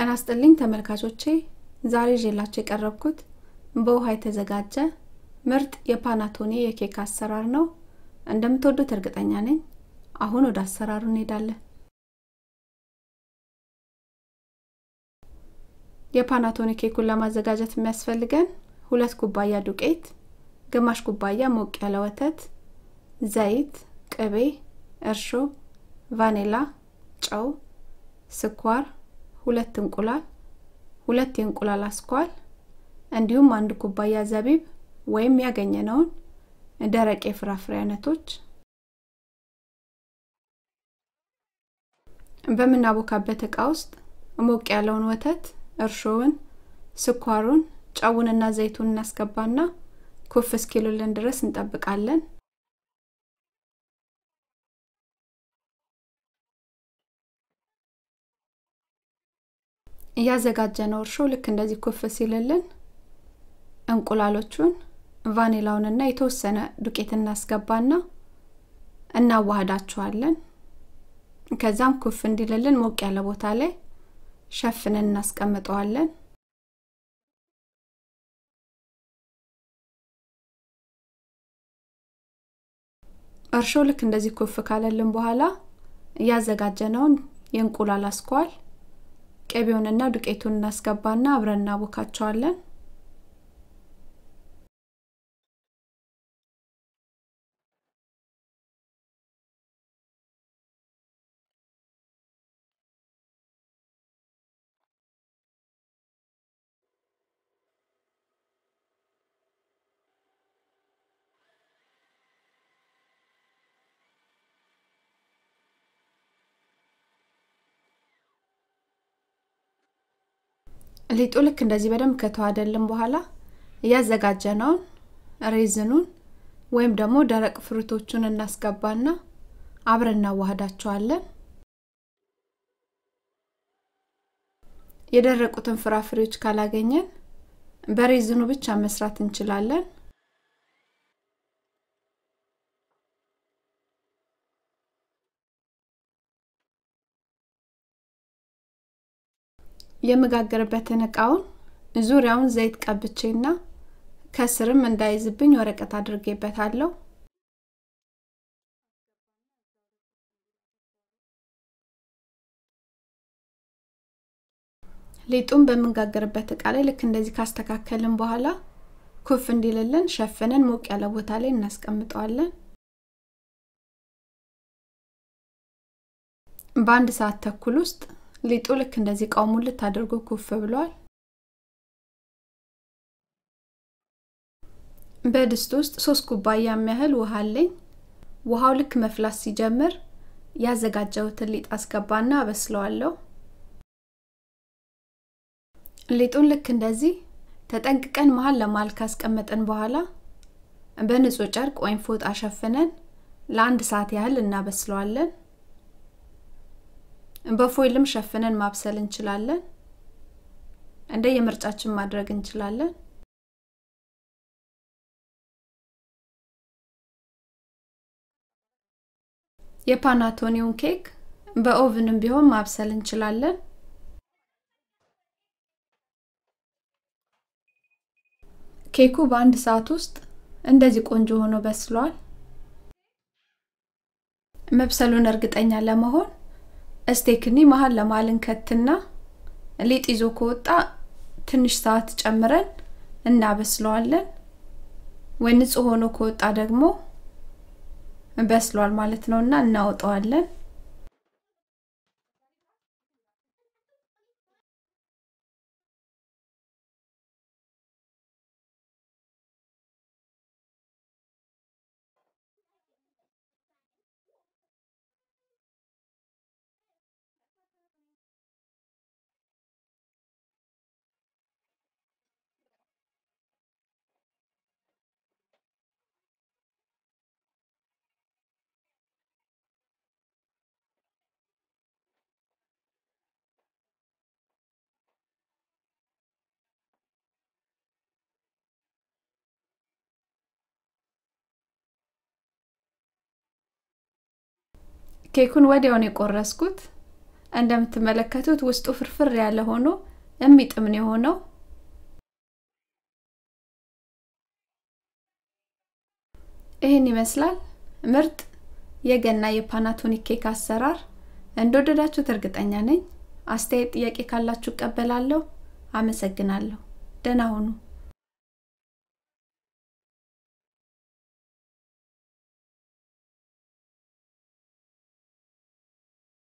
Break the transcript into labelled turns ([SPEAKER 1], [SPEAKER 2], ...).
[SPEAKER 1] ጤና ይስጥልኝ ተመልካቾቼ። ዛሬ ይዤላችሁ የቀረብኩት በውሃ የተዘጋጀ ምርጥ የፓናቶኒ የኬክ አሰራር ነው። እንደምትወዱት እርግጠኛ ነኝ። አሁን ወደ አሰራሩ እንሄዳለን። የፓናቶኒ ኬኩን ለማዘጋጀት የሚያስፈልገን ሁለት ኩባያ ዱቄት ግማሽ ኩባያ ሞቅ ያለ ወተት ዘይት ቅቤ እርሾ ቫኔላ ጨው ስኳር ሁለት እንቁላል ሁለት የእንቁላል አስኳል እንዲሁም አንድ ኩባያ ዘቢብ ወይም ያገኘነውን ደረቅ የፍራፍሬ አይነቶች። በምናቦካበት እቃ ውስጥ ሞቅ ያለውን ወተት እርሾውን ስኳሩን ጨውንና ዘይቱን እናስገባና ኩፍ እስኪሉልን ድረስ እንጠብቃለን እያዘጋጀነው እርሾ ልክ እንደዚህ ኩፍ ሲልልን እንቁላሎቹን ቫኒላውንና የተወሰነ ዱቄት እናስገባና እናዋህዳቸዋለን። ከዛም ኩፍ እንዲልልን ሞቅ ያለ ቦታ ላይ ሸፍነን እናስቀምጠዋለን። እርሾ ልክ እንደዚህ ኩፍ ካለልን በኋላ እያዘጋጀነውን የእንቁላል አስኳል ቅቤውንና ዱቄቱን እናስገባና አብረን እናቦካቸዋለን ሊጡ ልክ እንደዚህ በደንብ ከተዋደልን በኋላ እያዘጋጀነውን ሬዝኑን ወይም ደግሞ ደረቅ ፍሩቶቹን እናስገባና አብረን እናዋህዳቸዋለን። የደረቁትን ፍራፍሬዎች ካላገኘን በሬዝኑ ብቻ መስራት እንችላለን የምጋገርበትን እቃውን ዙሪያውን ዘይት ቀብቼና ከስርም እንዳይዝብኝ ወረቀት አድርጌበታለሁ። ሊጡን በምንጋገርበት እቃ ላይ ልክ እንደዚህ ካስተካከልን በኋላ ኩፍ እንዲልልን ሸፍነን ሞቅ ያለ ቦታ ላይ እናስቀምጠዋለን። በአንድ ሰዓት ተኩል ውስጥ ሊጡ ልክ እንደዚህ ሙልት አድርጎ ኩፍ ብሏል? በድስት ውስጥ ሶስት ኩባያ የሚያህል ውሃ አለኝ። ውሃው ልክ መፍላት ሲጀምር ያዘጋጀሁትን ሊጥ አስገባና አበስለዋለሁ። ሊጡን ልክ እንደዚህ ተጠንቅቀን መሀል ለመሀል ካስቀመጥን በኋላ በንጹህ ጨርቅ ወይም ፎጣ ሸፍነን ለአንድ ሰዓት ያህል እናበስለዋለን በፎይልም ሸፍነን ማብሰል እንችላለን። እንደ የምርጫችን ማድረግ እንችላለን። የፓናቶኒውን ኬክ በኦቭንም ቢሆን ማብሰል እንችላለን። ኬኩ በአንድ ሰዓት ውስጥ እንደዚህ ቆንጆ ሆኖ በስሏል። መብሰሉን እርግጠኛ ለመሆን እስቴክኒ መሀል ለመሀል እንከትና ሊጥ ይዞ ከወጣ ትንሽ ሰዓት ጨምረን እናበስለዋለን። ወይ ንጹህ ሆኖ ከወጣ ደግሞ በስሏል ማለት ነውና እናወጣዋለን ኬኩን ወዲያውን የቆረስኩት እንደምትመለከቱት ውስጡ ፍርፍር ያለ ሆኖ የሚጥም ነው የሆነው። ይህን ይመስላል ምርጥ የገና የፓናቶኒክ ኬክ አሰራር። እንደወደዳችሁት እርግጠኛ ነኝ። አስተያየት፣ ጥያቄ ካላችሁ እቀበላለሁ። አመሰግናለሁ። ደህና ሁኑ።